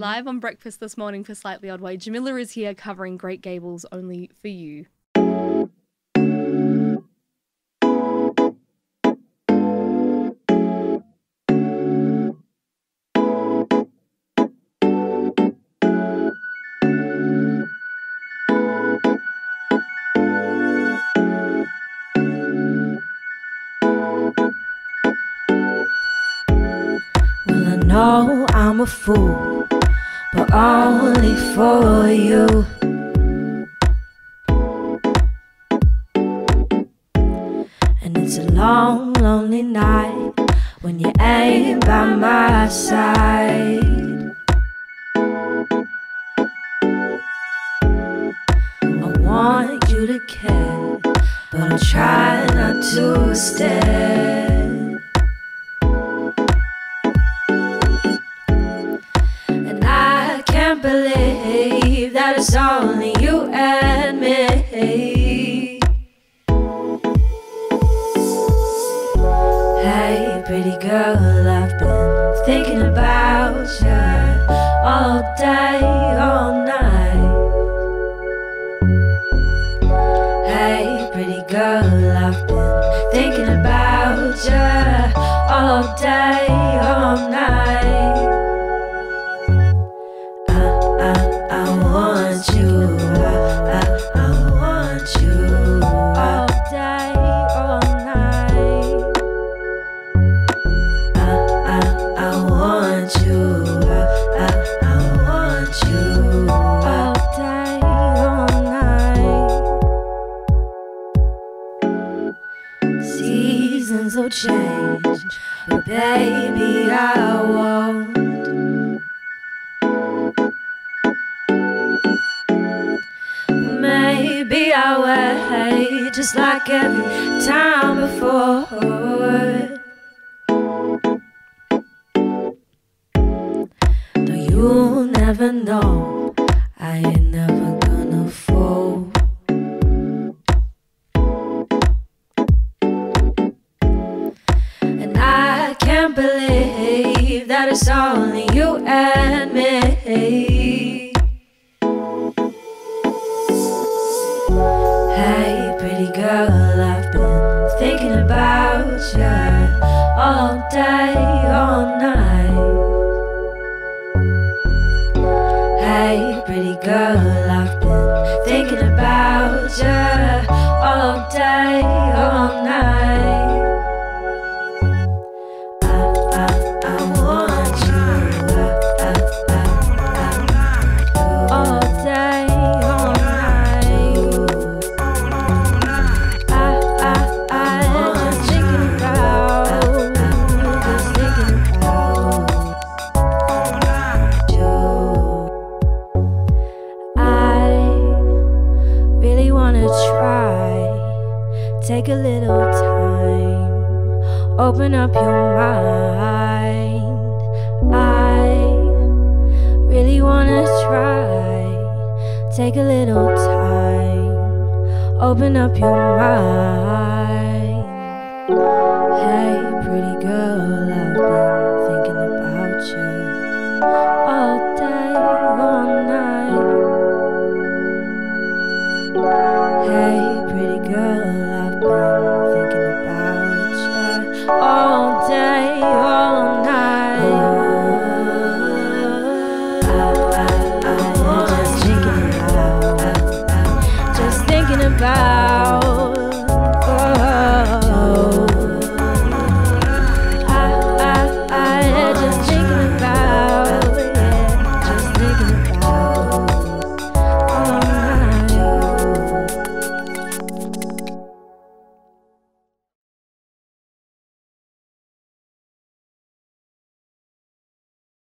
Live on breakfast this morning for Slightly Odd Way, Jamilla is here covering Great Gable's only for you. Well, I know I'm a fool, but only for you. And it's a long, lonely night when you ain't by my side. I want you to care, but I'm trying not to stare. Pretty girl, I've been thinking about you all day, will change, but baby, I won't. Maybe I'll wait just like every time before. Though you'll never know, I ain't never can't believe that it's only you and me. Hey, pretty girl, I've been thinking about you all day, all night. Hey, pretty girl, take a little time, open up your mind. I really wanna try, take a little time, open up your mind. Hey,